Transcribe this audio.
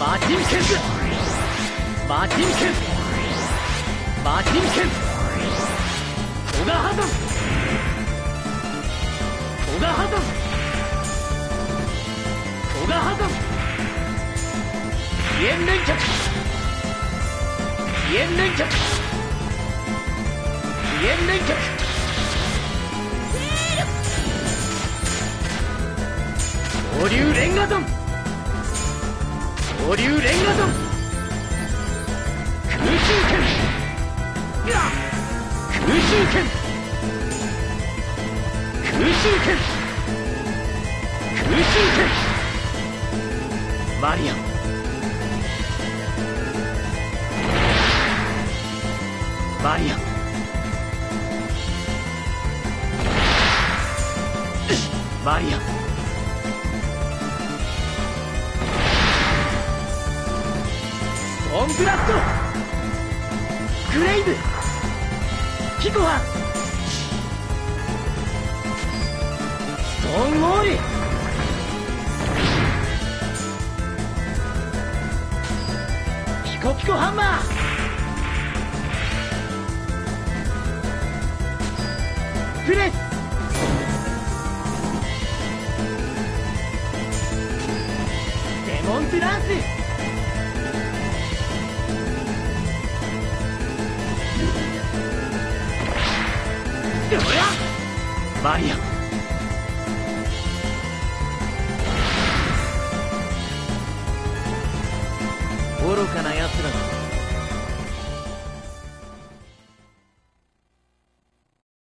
マティンケンマティンケンマティンケントガハザントガハザントガハザン飛燕連脚飛燕連脚飛燕連脚恐竜レンガドン恐竜レンガドン空中剣空中剣空中剣空中剣マリアンマリアンマリアンオンブラスト。グレイブ。キコハストーンウォール。ピコピコハンマー。プレスデモントランス。マリア。愚かな奴らだ。